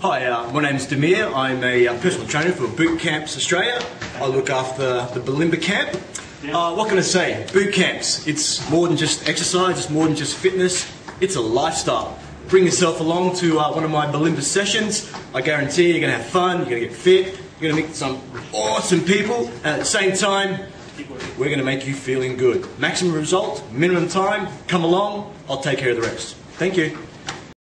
Hi, uh, my name is Demir. I'm a uh, personal trainer for Boot Camps Australia. I look after the Bulimba camp. Uh, what can I say? Boot camps, it's more than just exercise, it's more than just fitness, it's a lifestyle. Bring yourself along to uh, one of my Bulimba sessions. I guarantee you're going to have fun, you're going to get fit, you're going to meet some awesome people, and at the same time, we're going to make you feeling good. Maximum result, minimum time, come along, I'll take care of the rest. Thank you.